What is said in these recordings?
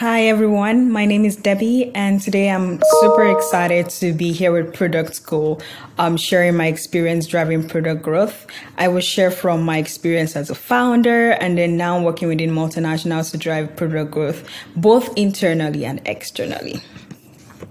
Hi everyone, my name is Debbie, and today I'm super excited to be here with Product School, um, sharing my experience driving product growth. I will share from my experience as a founder and then now working within multinationals to drive product growth, both internally and externally.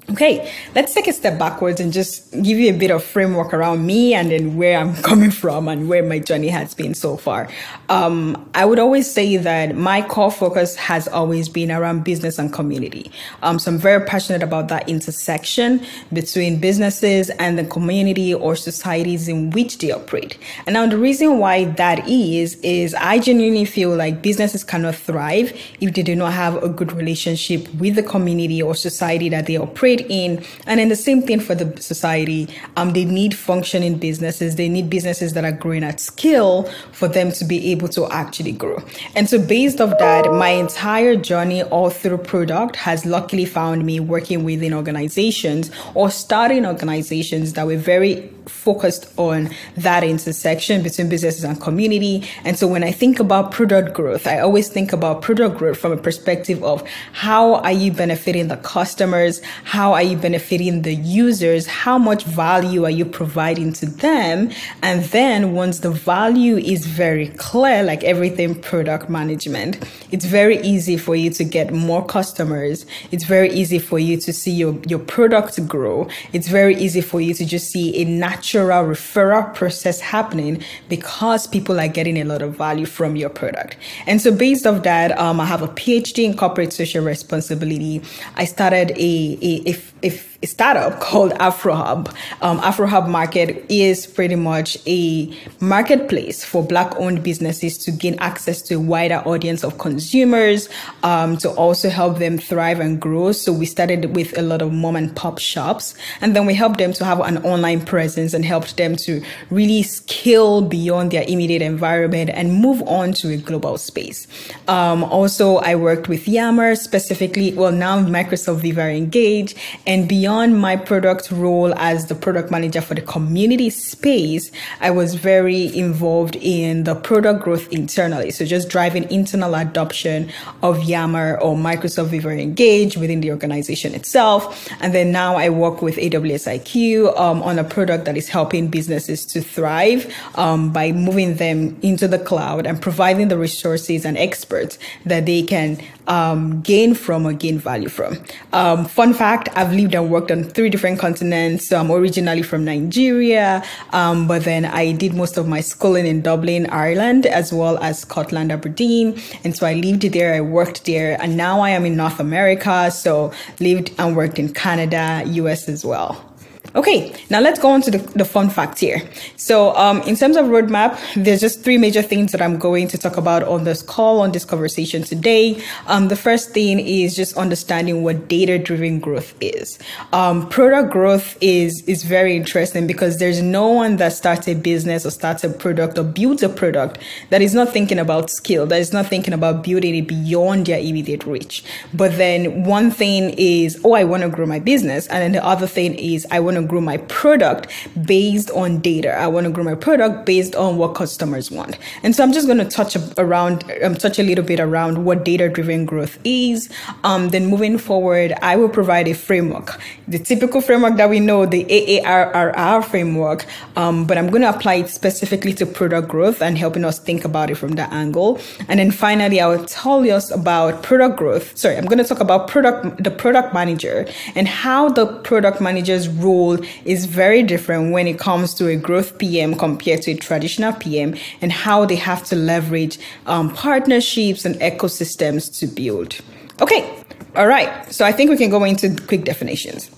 Okay, let's take a step backwards and just give you a bit of framework around me and then where I'm coming from and where my journey has been so far. Um, I would always say that my core focus has always been around business and community. Um, so I'm very passionate about that intersection between businesses and the community or societies in which they operate. And now the reason why that is, is I genuinely feel like businesses cannot thrive if they do not have a good relationship with the community or society that they operate in. And then the same thing for the society. Um, they need functioning businesses. They need businesses that are growing at scale for them to be able to actually grow. And so based off that, my entire journey all through product has luckily found me working within organizations or starting organizations that were very focused on that intersection between businesses and community. And so when I think about product growth, I always think about product growth from a perspective of how are you benefiting the customers? How are you benefiting the users? How much value are you providing to them? And then once the value is very clear, like everything product management, it's very easy for you to get more customers. It's very easy for you to see your, your product grow. It's very easy for you to just see a natural natural referral process happening because people are getting a lot of value from your product. And so based off that, um, I have a PhD in corporate social responsibility. I started a, a, a, a a startup called AfroHub. Um, AfroHub Market is pretty much a marketplace for Black-owned businesses to gain access to a wider audience of consumers, um, to also help them thrive and grow. So we started with a lot of mom and pop shops, and then we helped them to have an online presence and helped them to really scale beyond their immediate environment and move on to a global space. Um, also, I worked with Yammer specifically, well, now Microsoft Viva Engage, and beyond beyond my product role as the product manager for the community space, I was very involved in the product growth internally. So just driving internal adoption of Yammer or Microsoft Viva Engage within the organization itself. And then now I work with AWS IQ um, on a product that is helping businesses to thrive um, by moving them into the cloud and providing the resources and experts that they can um, gain from or gain value from. Um, fun fact, I've lived and worked on three different continents. So I'm originally from Nigeria, um, but then I did most of my schooling in Dublin, Ireland, as well as Scotland, Aberdeen. And so I lived there, I worked there, and now I am in North America. So lived and worked in Canada, US as well. Okay, now let's go on to the, the fun fact here. So, um, in terms of roadmap, there's just three major things that I'm going to talk about on this call, on this conversation today. Um, the first thing is just understanding what data-driven growth is. Um, product growth is is very interesting because there's no one that starts a business or starts a product or builds a product that is not thinking about skill, that is not thinking about building it beyond their immediate reach. But then one thing is, oh, I want to grow my business, and then the other thing is, I want to grow my product based on data. I want to grow my product based on what customers want. And so I'm just going to touch around, um, touch a little bit around what data driven growth is. Um, then moving forward, I will provide a framework, the typical framework that we know, the AARRR framework. Um, but I'm going to apply it specifically to product growth and helping us think about it from that angle. And then finally, I will tell us about product growth. Sorry, I'm going to talk about product, the product manager and how the product manager's role role is very different when it comes to a growth PM compared to a traditional PM and how they have to leverage um, partnerships and ecosystems to build. Okay, all right. So I think we can go into quick definitions.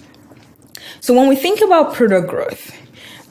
So when we think about product growth,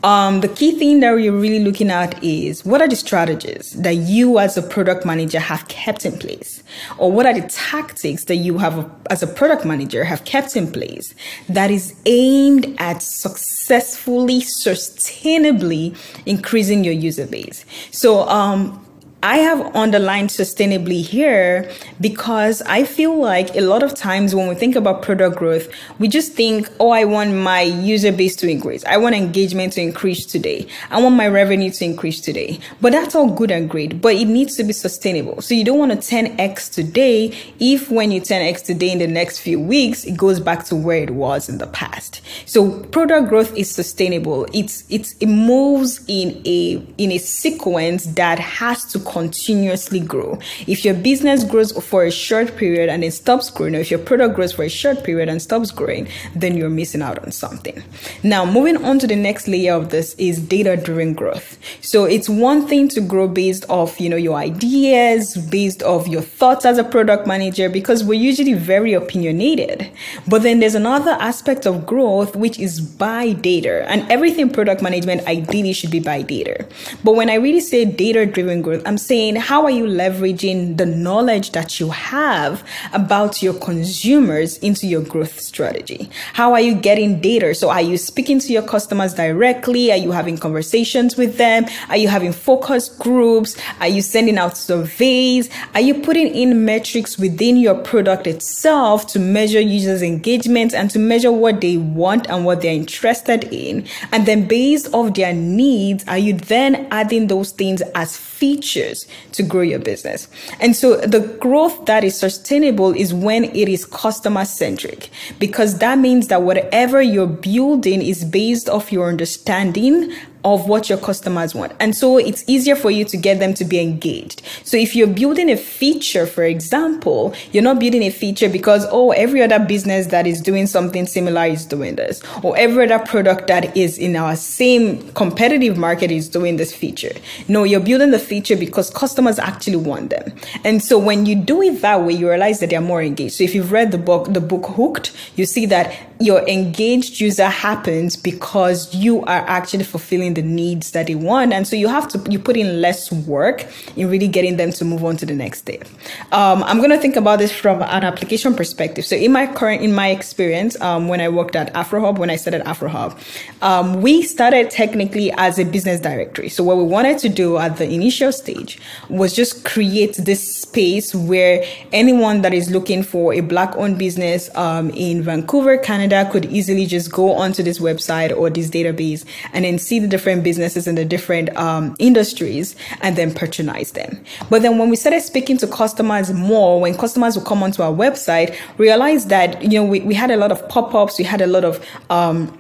um, the key thing that we're really looking at is what are the strategies that you as a product manager have kept in place? Or what are the tactics that you have as a product manager have kept in place that is aimed at successfully, sustainably increasing your user base? So, um, I have underlined sustainably here because I feel like a lot of times when we think about product growth, we just think, oh, I want my user base to increase. I want engagement to increase today. I want my revenue to increase today. But that's all good and great, but it needs to be sustainable. So you don't want to 10x today if when you 10x today in the next few weeks, it goes back to where it was in the past. So product growth is sustainable. It's, it's, it moves in a, in a sequence that has to continuously grow. If your business grows for a short period and it stops growing, or if your product grows for a short period and stops growing, then you're missing out on something. Now, moving on to the next layer of this is data driven growth. So it's one thing to grow based off, you know, your ideas, based off your thoughts as a product manager, because we're usually very opinionated. But then there's another aspect of growth, which is by data. And everything product management ideally should be by data. But when I really say data driven growth, I'm saying how are you leveraging the knowledge that you have about your consumers into your growth strategy? How are you getting data? So are you speaking to your customers directly? Are you having conversations with them? Are you having focus groups? Are you sending out surveys? Are you putting in metrics within your product itself to measure users' engagement and to measure what they want and what they're interested in? And then based off their needs, are you then adding those things as features to grow your business. And so the growth that is sustainable is when it is customer centric, because that means that whatever you're building is based off your understanding of what your customers want. And so it's easier for you to get them to be engaged. So if you're building a feature, for example, you're not building a feature because, oh, every other business that is doing something similar is doing this, or every other product that is in our same competitive market is doing this feature. No, you're building the feature because customers actually want them. And so when you do it that way, you realize that they're more engaged. So if you've read the book, the book Hooked, you see that your engaged user happens because you are actually fulfilling the needs that they want. And so you have to, you put in less work in really getting them to move on to the next step. Um, I'm going to think about this from an application perspective. So in my current, in my experience, um, when I worked at AfroHub, when I started AfroHub, um, we started technically as a business directory. So what we wanted to do at the initial stage was just create this space where anyone that is looking for a black owned business um, in Vancouver, Canada could easily just go onto this website or this database and then see the different businesses and the different um, industries and then patronize them. But then when we started speaking to customers more, when customers would come onto our website, realized that, you know, we, we had a lot of pop-ups, we had a lot of, um,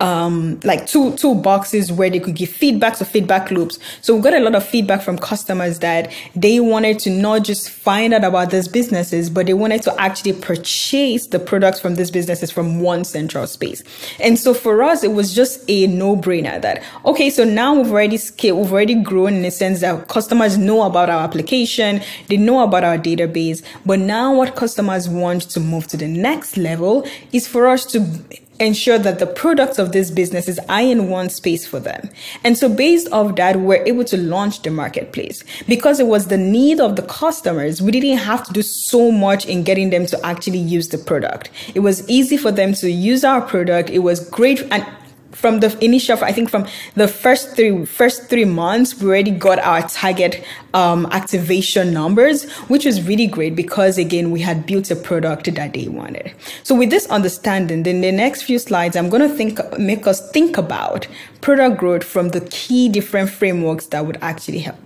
um, like two two boxes where they could give feedback, so feedback loops. So we got a lot of feedback from customers that they wanted to not just find out about these businesses, but they wanted to actually purchase the products from these businesses from one central space. And so for us, it was just a no brainer that okay, so now we've already scaled, we've already grown in the sense that customers know about our application, they know about our database, but now what customers want to move to the next level is for us to ensure that the products of this business is I in one space for them. And so based off that, we're able to launch the marketplace because it was the need of the customers. We didn't have to do so much in getting them to actually use the product. It was easy for them to use our product. It was great. And from the initial, I think from the first three first three months, we already got our target um, activation numbers, which was really great because again, we had built a product that they wanted. So with this understanding, then the next few slides, I'm going to think make us think about product growth from the key different frameworks that would actually help.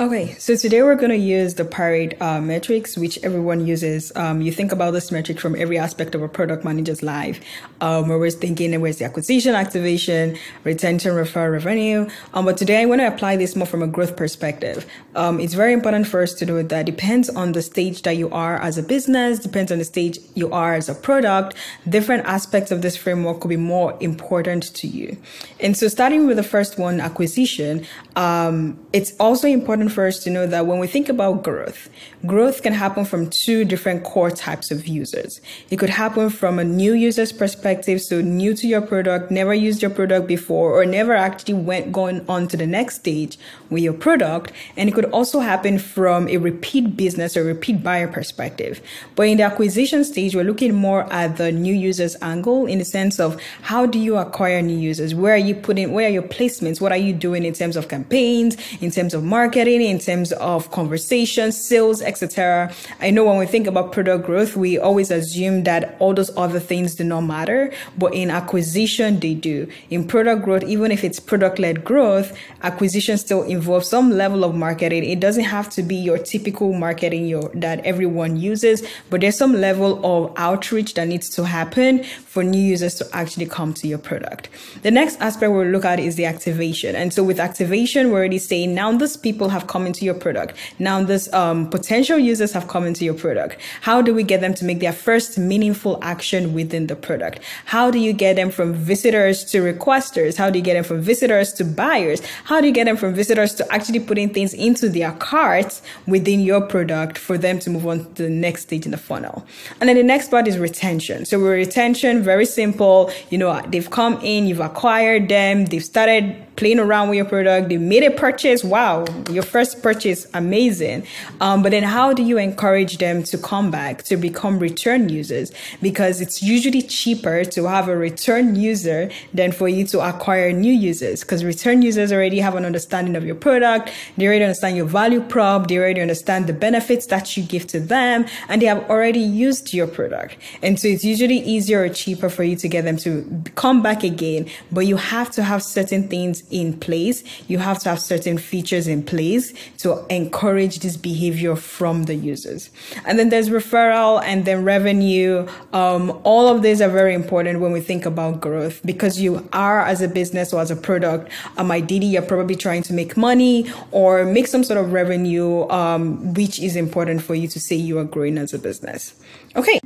Okay, so today we're going to use the Pirate uh, metrics, which everyone uses. Um, you think about this metric from every aspect of a product manager's life. Um, we're always thinking, where's the acquisition, activation, retention, referral, revenue. Um, but today I want to apply this more from a growth perspective. Um, it's very important for us to know that depends on the stage that you are as a business, depends on the stage you are as a product. Different aspects of this framework could be more important to you. And so starting with the first one, acquisition, um, it's also important important for us to know that when we think about growth, growth can happen from two different core types of users. It could happen from a new user's perspective, so new to your product, never used your product before, or never actually went going on to the next stage with your product. And it could also happen from a repeat business or repeat buyer perspective. But in the acquisition stage, we're looking more at the new users angle in the sense of how do you acquire new users? Where are you putting, where are your placements? What are you doing in terms of campaigns, in terms of marketing, in terms of conversations, sales, etc. I know when we think about product growth, we always assume that all those other things do not matter, but in acquisition, they do. In product growth, even if it's product led growth, acquisition still involves some level of marketing. It doesn't have to be your typical marketing your, that everyone uses, but there's some level of outreach that needs to happen for new users to actually come to your product. The next aspect we'll look at is the activation. And so with activation, we're already saying now these people have come into your product. Now this um, potential users have come into your product. How do we get them to make their first meaningful action within the product? How do you get them from visitors to requesters? How do you get them from visitors to buyers? How do you get them from visitors to actually putting things into their carts within your product for them to move on to the next stage in the funnel? And then the next part is retention. So retention, very simple. You know, they've come in, you've acquired them, they've started playing around with your product, they made a purchase. Wow, your first purchase, amazing. Um, but then how do you encourage them to come back to become return users? Because it's usually cheaper to have a return user than for you to acquire new users. Because return users already have an understanding of your product, they already understand your value prop, they already understand the benefits that you give to them, and they have already used your product. And so it's usually easier or cheaper for you to get them to come back again, but you have to have certain things in place. You have to have certain features in place to encourage this behavior from the users. And then there's referral and then revenue. Um, all of these are very important when we think about growth because you are as a business or as a product, um, ideally you're probably trying to make money or make some sort of revenue, um, which is important for you to say you are growing as a business. Okay.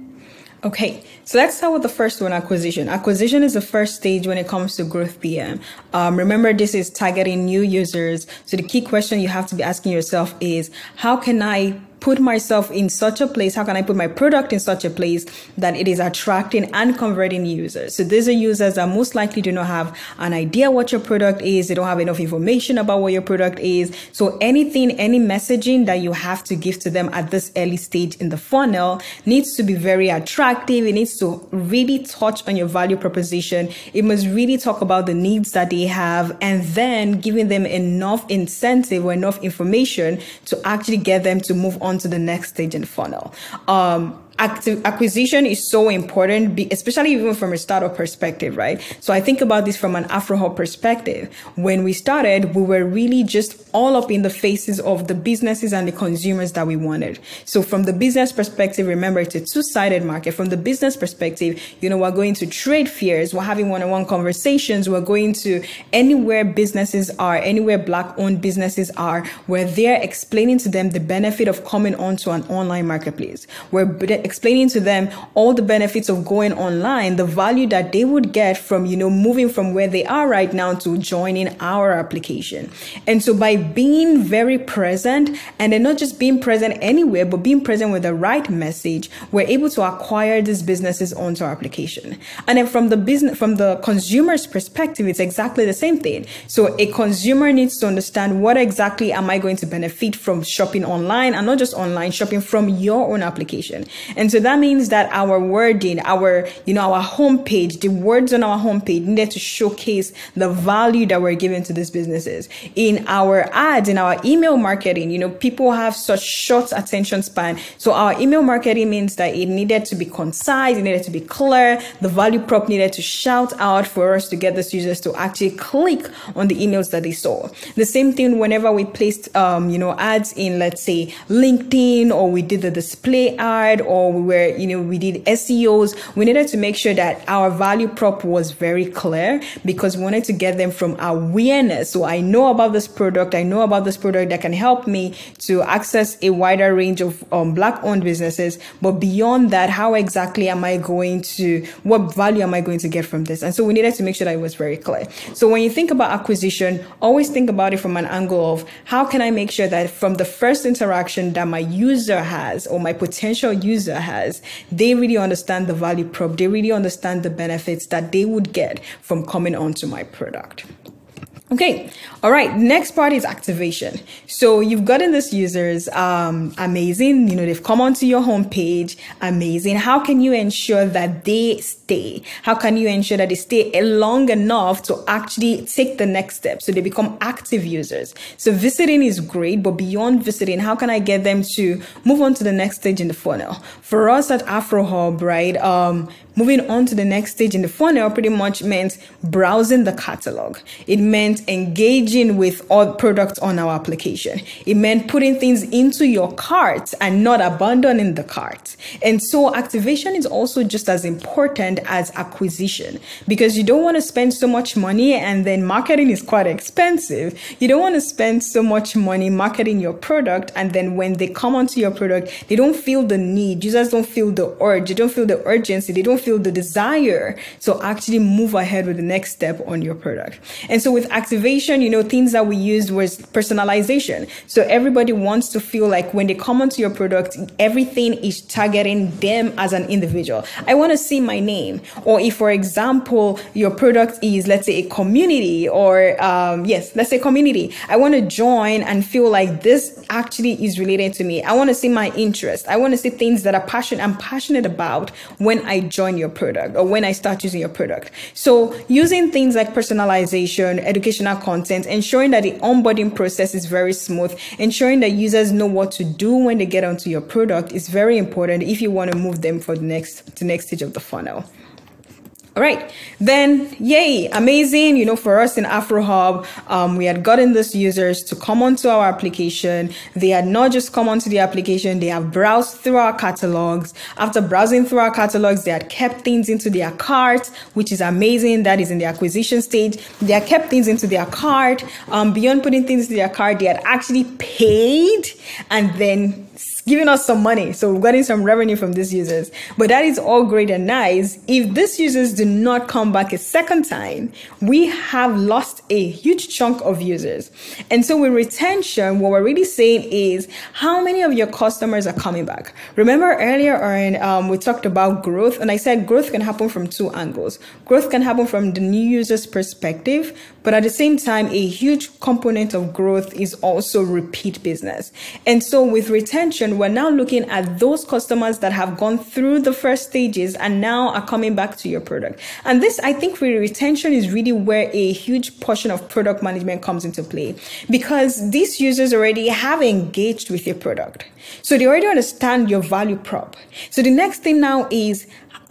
Okay, so let's start with the first one acquisition. Acquisition is the first stage when it comes to growth PM. Um, remember, this is targeting new users. So the key question you have to be asking yourself is how can I put myself in such a place? How can I put my product in such a place that it is attracting and converting users? So these are users that most likely do not have an idea what your product is. They don't have enough information about what your product is. So anything, any messaging that you have to give to them at this early stage in the funnel needs to be very attractive. It needs to really touch on your value proposition. It must really talk about the needs that they have and then giving them enough incentive or enough information to actually get them to move on on to the next stage in funnel. Um, active acquisition is so important, especially even from a startup perspective, right? So I think about this from an AfroHub perspective. When we started, we were really just all up in the faces of the businesses and the consumers that we wanted. So from the business perspective, remember it's a two-sided market. From the business perspective, you know, we're going to trade fairs, we're having one-on-one conversations, we're going to anywhere businesses are, anywhere black-owned businesses are, where they're explaining to them the benefit of coming onto an online marketplace. We're explaining to them all the benefits of going online, the value that they would get from, you know, moving from where they are right now to joining our application. And so by being very present and then not just being present anywhere, but being present with the right message, we're able to acquire these businesses onto our application. And then from the business, from the consumer's perspective, it's exactly the same thing. So a consumer needs to understand what exactly am I going to benefit from shopping online and not just online, shopping from your own application. And so that means that our wording, our, you know, our homepage, the words on our homepage needed to showcase the value that we're giving to these businesses. In our ads, in our email marketing, you know, people have such short attention span. So our email marketing means that it needed to be concise, it needed to be clear, the value prop needed to shout out for us to get these users to actually click on the emails that they saw. The same thing whenever we placed, um, you know, ads in, let's say, LinkedIn or we did the display ad or We were, you know, we did SEOs. We needed to make sure that our value prop was very clear because we wanted to get them from awareness. So I know about this product. I know about this product that can help me to access a wider range of um, black owned businesses. But beyond that, how exactly am I going to, what value am I going to get from this? And so we needed to make sure that it was very clear. So when you think about acquisition, always think about it from an angle of how can I make sure that from the first interaction that my user has or my potential user has, they really understand the value prop. They really understand the benefits that they would get from coming onto my product. Okay. All right. Next part is activation. So you've gotten these users. Um, amazing. You know, they've come onto your homepage. Amazing. How can you ensure that they stay? How can you ensure that they stay long enough to actually take the next step? So they become active users. So visiting is great, but beyond visiting, how can I get them to move on to the next stage in the funnel? For us at AfroHub, right? Um, moving on to the next stage in the funnel pretty much meant browsing the catalog. It meant engaging with all products on our application. It meant putting things into your cart and not abandoning the cart. And so activation is also just as important as acquisition because you don't want to spend so much money and then marketing is quite expensive. You don't want to spend so much money marketing your product and then when they come onto your product, they don't feel the need. Users don't feel the urge. They don't feel the urgency. They don't feel the desire to actually move ahead with the next step on your product. And so with activation, you know, things that we used was personalization. So everybody wants to feel like when they come onto your product, everything is targeting them as an individual. I want to see my name. Or if, for example, your product is, let's say, a community or, um, yes, let's say community. I want to join and feel like this actually is related to me. I want to see my interest. I want to see things that are passionate, I'm passionate about when I join your product or when I start using your product. So using things like personalization, educational content, ensuring that the onboarding process is very smooth, ensuring that users know what to do when they get onto your product is very important if you want to move them for the next the next stage of the funnel. All right, then yay, amazing. You know, for us in AfroHub, um, we had gotten these users to come onto our application. They had not just come onto the application, they have browsed through our catalogs. After browsing through our catalogs, they had kept things into their cart, which is amazing. That is in the acquisition stage. They had kept things into their cart. Um, beyond putting things into their cart, they had actually paid and then giving us some money. So we're getting some revenue from these users. But that is all great and nice. If these users do not come back a second time, we have lost a huge chunk of users. And so with retention, what we're really saying is how many of your customers are coming back? Remember earlier on, um, we talked about growth and I said growth can happen from two angles. Growth can happen from the new user's perspective, but at the same time, a huge component of growth is also repeat business. And so with retention, we're now looking at those customers that have gone through the first stages and now are coming back to your product. And this, I think, for retention is really where a huge portion of product management comes into play because these users already have engaged with your product. So they already understand your value prop. So the next thing now is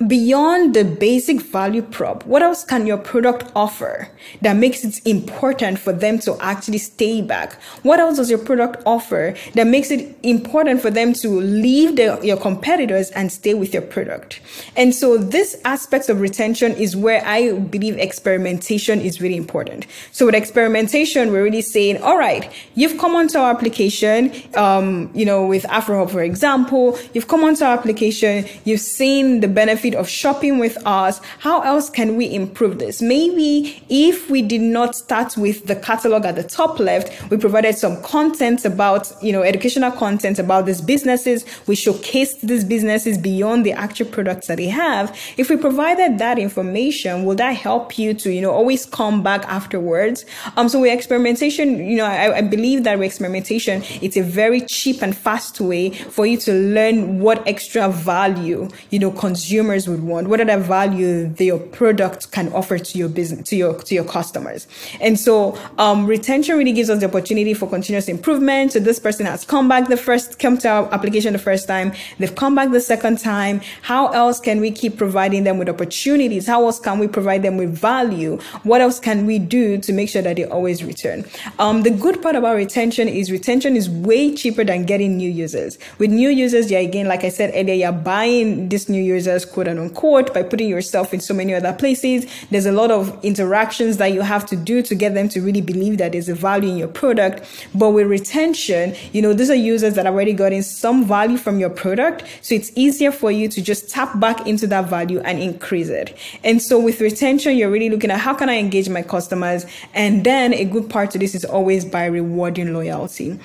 beyond the basic value prop, what else can your product offer that makes it important for them to actually stay back? What else does your product offer that makes it important for them to leave the, your competitors and stay with your product? And so this aspect of retention is where I believe experimentation is really important. So with experimentation, we're really saying, all right, you've come onto our application, um, you know, with AfroHub, for example, you've come onto our application, you've seen the benefit benefit of shopping with us. How else can we improve this? Maybe if we did not start with the catalog at the top left, we provided some content about, you know, educational content about these businesses. We showcased these businesses beyond the actual products that they have. If we provided that information, will that help you to, you know, always come back afterwards? Um, so we experimentation, you know, I, I believe that experimentation, it's a very cheap and fast way for you to learn what extra value, you know, consume consumers would want? What are the value that your product can offer to your business, to your, to your customers? And so, um, retention really gives us the opportunity for continuous improvement. So this person has come back the first, come to our application the first time. They've come back the second time. How else can we keep providing them with opportunities? How else can we provide them with value? What else can we do to make sure that they always return? Um, the good part about retention is retention is way cheaper than getting new users. With new users, yeah, again, like I said earlier, you're buying these new users, quote unquote, by putting yourself in so many other places. There's a lot of interactions that you have to do to get them to really believe that there's a value in your product. But with retention, you know, these are users that have already gotten some value from your product. So it's easier for you to just tap back into that value and increase it. And so with retention, you're really looking at how can I engage my customers? And then a good part to this is always by rewarding loyalty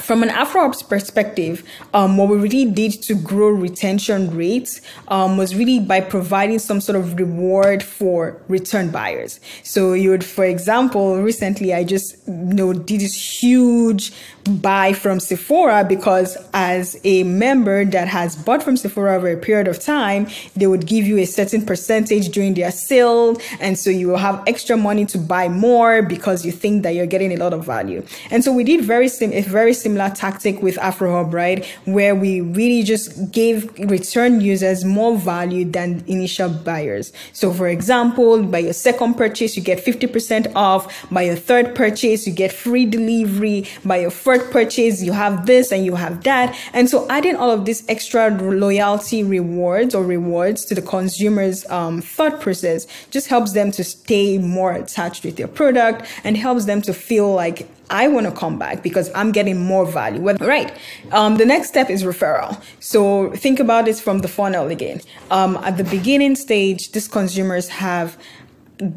from an AfroHub's perspective, um, what we really did to grow retention rates um, was really by providing some sort of reward for return buyers. So you would, for example, recently I just you know did this huge buy from Sephora because as a member that has bought from Sephora over a period of time, they would give you a certain percentage during their sale. And so you will have extra money to buy more because you think that you're getting a lot of value. And so we did very sim- a very similar tactic with AfroHub, right? Where we really just gave return users more value than initial buyers. So for example, by your second purchase, you get 50% off. By your third purchase, you get free delivery. By your first purchase, you have this and you have that. And so adding all of these extra loyalty rewards or rewards to the consumer's um, thought process just helps them to stay more attached with your product and helps them to feel like I want to come back because I'm getting more value. Right. Um, the next step is referral. So think about it from the funnel again. Um, at the beginning stage, these consumers have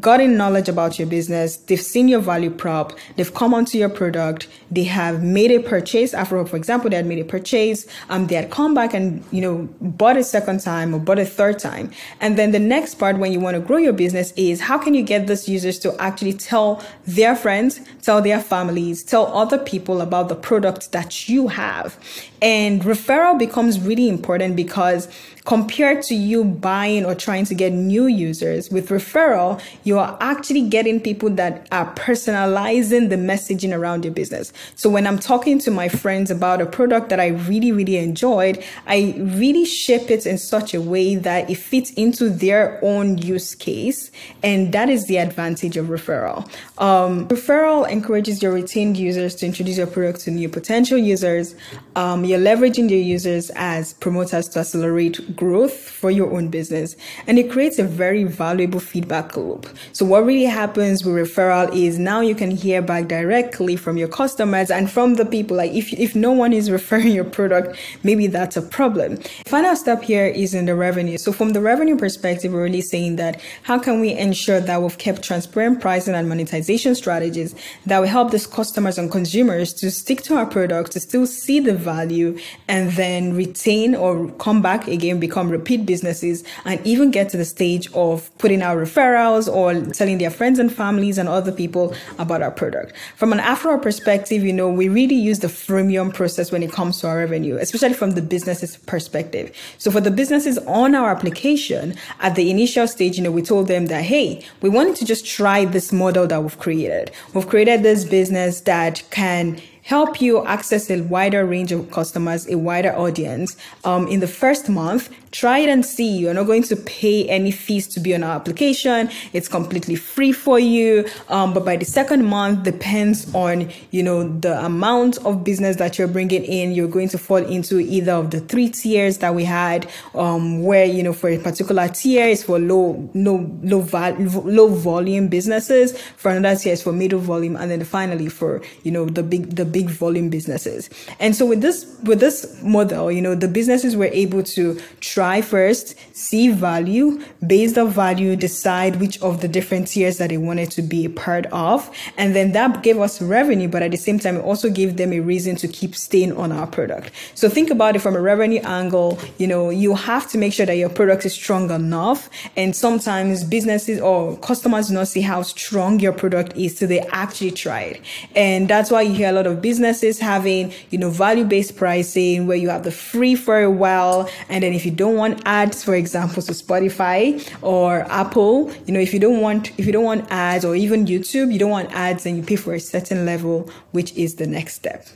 gotten knowledge about your business, they've seen your value prop, they've come onto your product, they have made a purchase. After, for example, they had made a purchase, um, they had come back and you know bought a second time or bought a third time. And then the next part when you want to grow your business is how can you get those users to actually tell their friends, tell their families, tell other people about the product that you have. And referral becomes really important because compared to you buying or trying to get new users with referral, you are actually getting people that are personalizing the messaging around your business. So when I'm talking to my friends about a product that I really, really enjoyed, I really shape it in such a way that it fits into their own use case. And that is the advantage of referral. Um, referral encourages your retained users to introduce your product to new potential users. Um, you're leveraging your users as promoters to accelerate growth for your own business. And it creates a very valuable feedback loop. So what really happens with referral is now you can hear back directly from your customers and from the people. Like if, if no one is referring your product, maybe that's a problem. Final step here is in the revenue. So from the revenue perspective, we're really saying that how can we ensure that we've kept transparent pricing and monetization strategies that will help these customers and consumers to stick to our product, to still see the value and then retain or come back again, become repeat businesses and even get to the stage of putting out referrals or telling their friends and families and other people about our product. From an Afro perspective, you know, we really use the freemium process when it comes to our revenue, especially from the business's perspective. So for the businesses on our application, at the initial stage, you know, we told them that, hey, we wanted to just try this model that we've created. We've created this business that can help you access a wider range of customers, a wider audience. Um, in the first month, try it and see. You're not going to pay any fees to be on our application. It's completely free for you. Um, but by the second month, depends on, you know, the amount of business that you're bringing in. You're going to fall into either of the three tiers that we had, um, where, you know, for a particular tier is for low, low, low, val- low volume businesses. For another tier is for middle volume. And then finally for, you know, the big, the big volume businesses. And so with this, with this model, you know, the businesses were able to try first, see value, based on value, decide which of the different tiers that they wanted to be a part of. And then that gave us revenue, but at the same time, it also gave them a reason to keep staying on our product. So think about it from a revenue angle. You know, you have to make sure that your product is strong enough. And sometimes businesses or customers do not see how strong your product is, so they actually try it. And that's why you hear a lot of businesses having, you know, value-based pricing where you have the free for a while. And then if you don't want ads, for example, to Spotify or Apple, you know, if you don't want, if you don't want ads or even YouTube, you don't want ads and you pay for a certain level, which is the next step.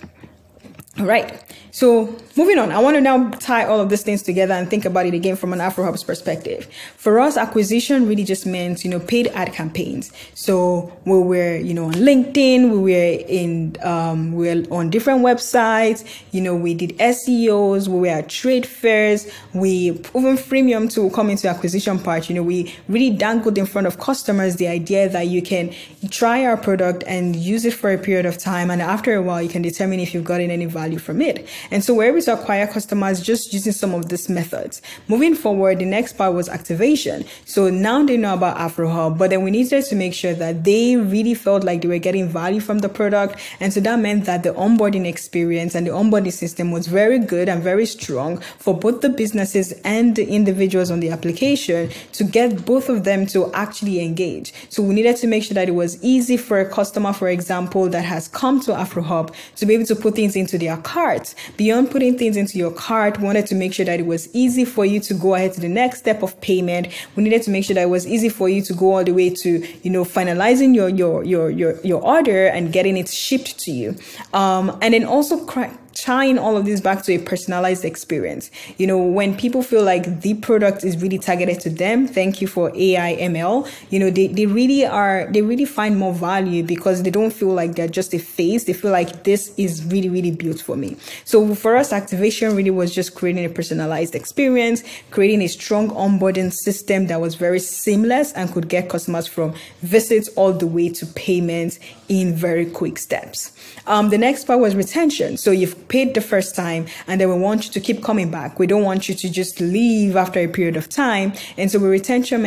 All right. So moving on, I want to now tie all of these things together and think about it again from an AfroHub's perspective. For us, acquisition really just meant, you know, paid ad campaigns. So we were, you know, on LinkedIn, we were in, um, we were on different websites, you know, we did SEOs, we were at trade fairs, we even freemium to come into acquisition part, you know, we really dangled in front of customers the idea that you can try our product and use it for a period of time. And after a while, you can determine if you've gotten any value from it. And so we're able to acquire customers just using some of these methods. Moving forward, the next part was activation. So now they know about AfroHub, but then we needed to make sure that they really felt like they were getting value from the product. And so that meant that the onboarding experience and the onboarding system was very good and very strong for both the businesses and the individuals on the application to get both of them to actually engage. So we needed to make sure that it was easy for a customer, for example, that has come to AfroHub to be able to put things into their cart Beyond putting things into your cart, we wanted to make sure that it was easy for you to go ahead to the next step of payment. We needed to make sure that it was easy for you to go all the way to, you know, finalizing your your your your, your order and getting it shipped to you. Um, and then also tying all of this back to a personalized experience. You know, when people feel like the product is really targeted to them, thank you for AI ML, you know, they, they really are, they really find more value because they don't feel like they're just a face. They feel like this is really, really built for me. So for us, activation really was just creating a personalized experience, creating a strong onboarding system that was very seamless and could get customers from visits all the way to payments in very quick steps. Um, the next part was retention. So you've paid the first time and then we want you to keep coming back. We don't want you to just leave after a period of time. And so with retention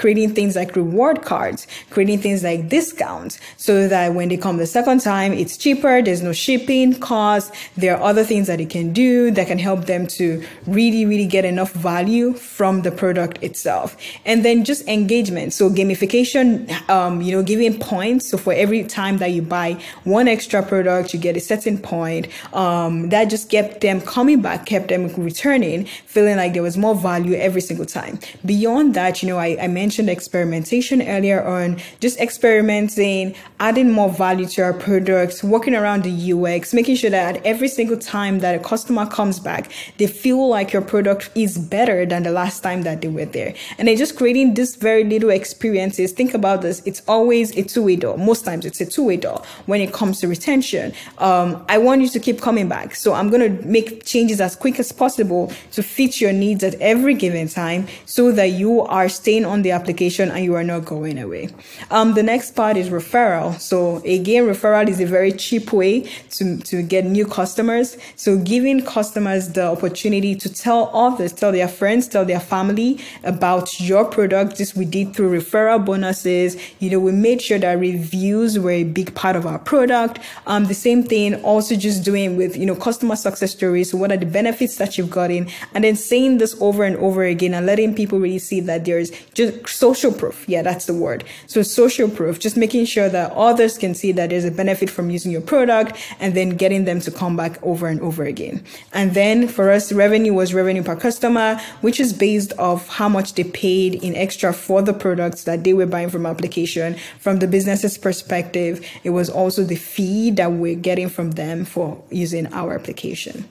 creating things like reward cards, creating things like discounts so that when they come the second time, it's cheaper. There's no shipping costs. There are other things that they can do that can help them to really, really get enough value from the product itself. And then just engagement. So gamification, um, you know, giving points. So for every time that you buy one extra product, you get a certain point. Um, that just kept them coming back, kept them returning, feeling like there was more value every single time. Beyond that, you know, I, I mentioned mentioned experimentation earlier on, just experimenting, adding more value to our products, working around the UX, making sure that every single time that a customer comes back, they feel like your product is better than the last time that they were there. And then just creating this very little experiences. Think about this. It's always a two-way door. Most times it's a two-way door when it comes to retention. Um, I want you to keep coming back. So I'm going to make changes as quick as possible to fit your needs at every given time so that you are staying on the application and you are not going away. Um, the next part is referral. So again, referral is a very cheap way to, to get new customers. So giving customers the opportunity to tell others, tell their friends, tell their family about your product. This we did through referral bonuses. You know, we made sure that reviews were a big part of our product. Um, the same thing also just doing with, you know, customer success stories. So what are the benefits that you've gotten? And then saying this over and over again and letting people really see that there's just social proof. Yeah, that's the word. So social proof, just making sure that others can see that there's a benefit from using your product and then getting them to come back over and over again. And then for us, revenue was revenue per customer, which is based off how much they paid in extra for the products that they were buying from application. From the business's perspective, it was also the fee that we're getting from them for using our application.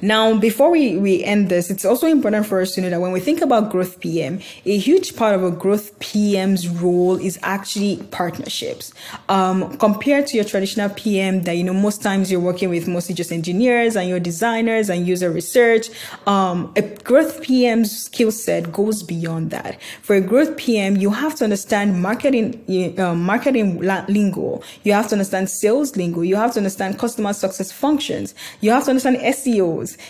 Now, before we, we end this, it's also important for us to know that when we think about growth PM, a huge part of a growth PM's role is actually partnerships. Um, compared to your traditional PM that, you know, most times you're working with mostly just engineers and your designers and user research, um, a growth PM's skill set goes beyond that. For a growth PM, you have to understand marketing, uh, marketing lingo. You have to understand sales lingo. You have to understand customer success functions. You have to understand SEO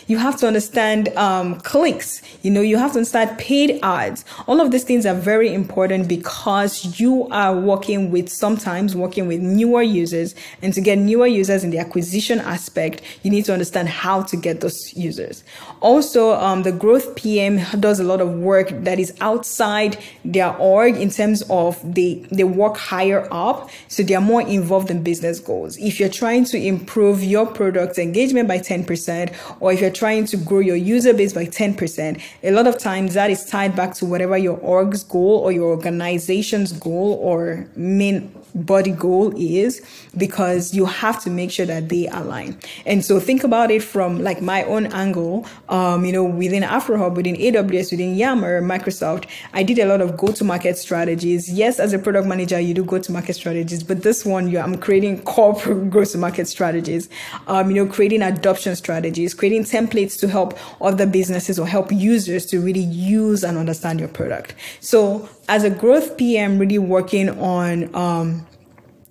You have to understand um, clicks. You know, you have to understand paid ads. All of these things are very important because you are working with sometimes working with newer users. And to get newer users in the acquisition aspect, you need to understand how to get those users. Also, um, the growth PM does a lot of work that is outside their org in terms of they, they work higher up. So they are more involved in business goals. If you're trying to improve your product engagement by 10%, or if you're trying to grow your user base by 10%, a lot of times that is tied back to whatever your org's goal or your organization's goal or main body goal is because you have to make sure that they align. And so think about it from like my own angle, um, you know, within AfroHub, within AWS, within Yammer, Microsoft, I did a lot of go to market strategies. Yes, as a product manager, you do go to market strategies, but this one, you, I'm creating corporate go to market strategies, um, you know, creating adoption strategies, creating templates to help other businesses or help users to really use and understand your product. So as a growth PM, really working on, um,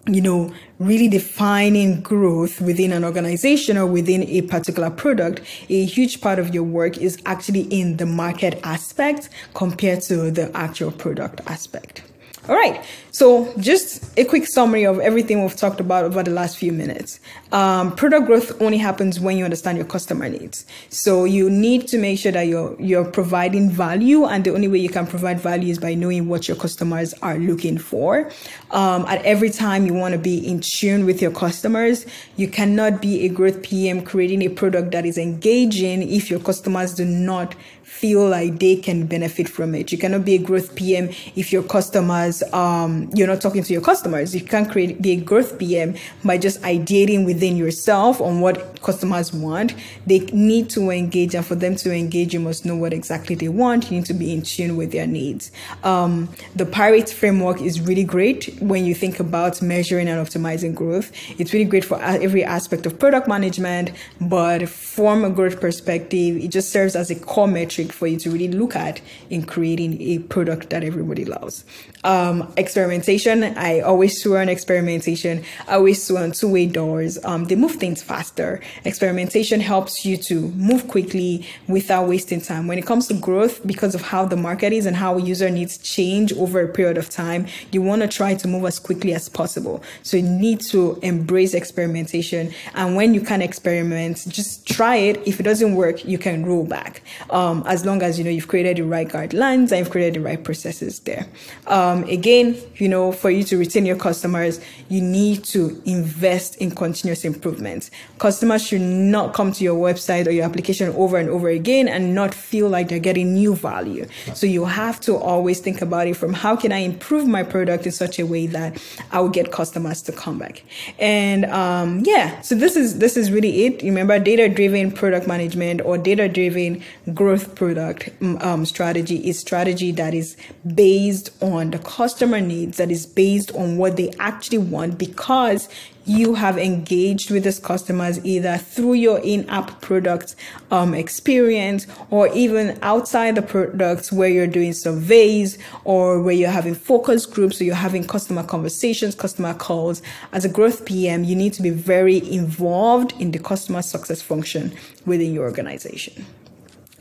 you know, really defining growth within an organization or within a particular product, a huge part of your work is actually in the market aspect compared to the actual product aspect. All right. So just a quick summary of everything we've talked about over the last few minutes. Um, product growth only happens when you understand your customer needs. So you need to make sure that you're, you're providing value. And the only way you can provide value is by knowing what your customers are looking for. Um, at every time you want to be in tune with your customers, you cannot be a growth PM creating a product that is engaging if your customers do not feel like they can benefit from it. You cannot be a growth PM if your customers, um, you're not talking to your customers. You can't create a growth PM by just ideating within yourself on what customers want. They need to engage, and for them to engage, you must know what exactly they want. You need to be in tune with their needs. Um, the Pirate framework is really great when you think about measuring and optimizing growth. It's really great for every aspect of product management, but from a growth perspective, it just serves as a core metric for you to really look at in creating a product that everybody loves. Um, experimentation, I always swear on experimentation. I always swear on two way doors. Um, they move things faster. Experimentation helps you to move quickly without wasting time. When it comes to growth, because of how the market is and how user needs change over a period of time, you want to try to move as quickly as possible. So you need to embrace experimentation. And when you can experiment, just try it. If it doesn't work, you can roll back. Um, as long as you know you've created the right guidelines and you've created the right processes there. Um, again, you know, for you to retain your customers, you need to invest in continuous improvement. Customers should not come to your website or your application over and over again and not feel like they're getting new value. So you have to always think about it from how can I improve my product in such a way that I will get customers to come back. And um, yeah, so this is this is really it. Remember, data driven product management or data driven growth product um, strategy is strategy that is based on the customer needs, that is based on what they actually want because you have engaged with these customers either through your in-app product um, experience or even outside the products where you're doing surveys or where you're having focus groups or you're having customer conversations, customer calls. As a growth PM, you need to be very involved in the customer success function within your organization.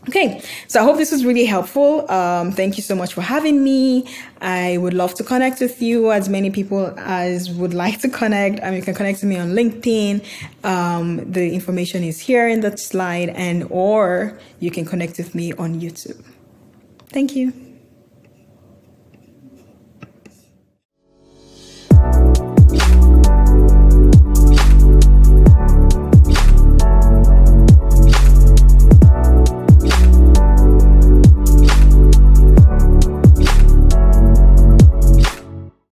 Okay, so I hope this was really helpful. Um, thank you so much for having me. I would love to connect with you, as many people as would like to connect. Um, you can connect with me on LinkedIn. Um, the information is here in the slide, and or you can connect with me on YouTube. Thank you.